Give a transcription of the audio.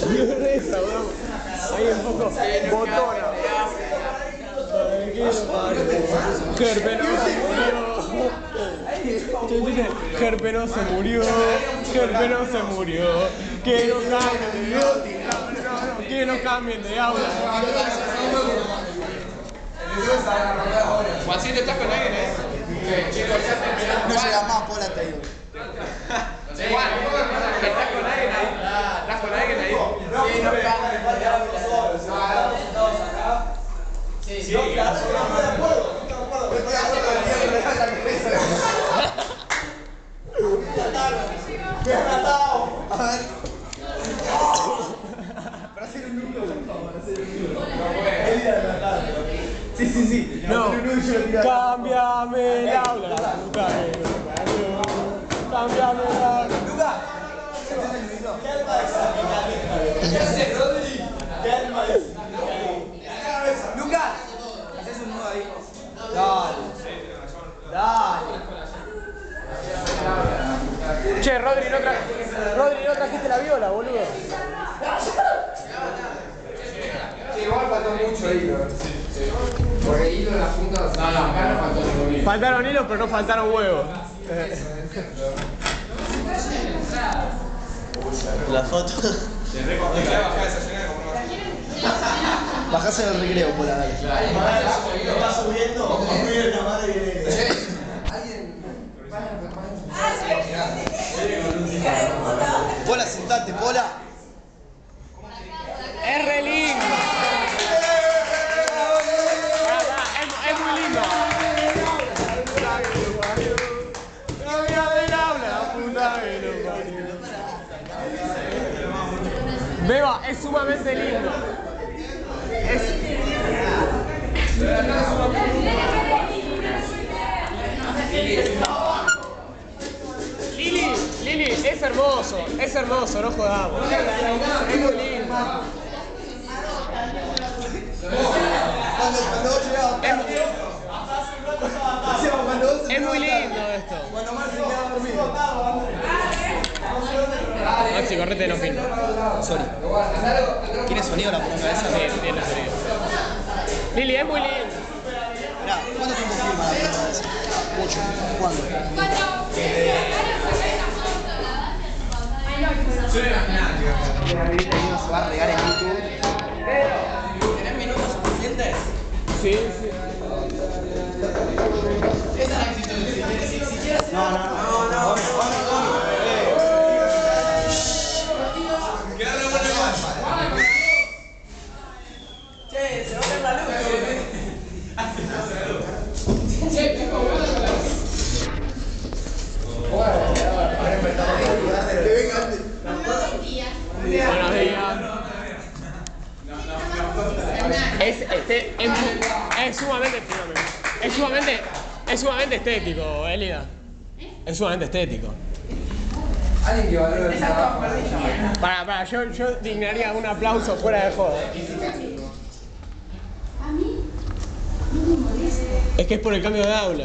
Esa, bro. Ahí un poco botona. Gerpeno se murió. Gerpeno se murió. Gerpeno se murió. Que no cambien de aula. Que no cambien de aula. Juancito, ¿estás con alguien, eh? No llega más, Pola te digo. Juan, ¿estás con alguien ahí? ¿Estás con alguien cámbiame el aula. Lucas, haces un nudo ahí. Dale. Dale. Che, Rodri, no, tra Rodri, no trajiste la viola, boludo. Sí, igual faltó mucho hilo. Porque hilo en la punta de la cara faltó mucho hilo. Faltaron hilos, pero no faltaron huevos. La foto. Bajás en el recreo, dale. Está subiendo. Muy bien, la madre que Pola, sentate, Pola. Es re lindo. Es, es muy lindo. Beba, es sumamente lindo. Es... Lili, es hermoso, es hermoso, no jodamos. Es muy lindo. Es, muy lindo esto. Cuando dormido. Maxi, correte no pinta. Sorry. ¿Quieres sonido la poronga esa? Sí, tiene sonido. Lili, es muy lindo. ¿cuánto tiempo filma la poronga esa? Mucho. ¿Cuándo? Se va a regar en YouTube. ¿Tenés minutos suficientes? Sí, sí. No, no, no. no, no. Buenos días. Es, este, es, es sumamente, es sumamente, es sumamente estético, Elida. Es sumamente estético. Alguien que valore el trabajo. Para, para, yo, yo dignaría un aplauso fuera de joda. A mí no me molesta. Es que es por el cambio de aula.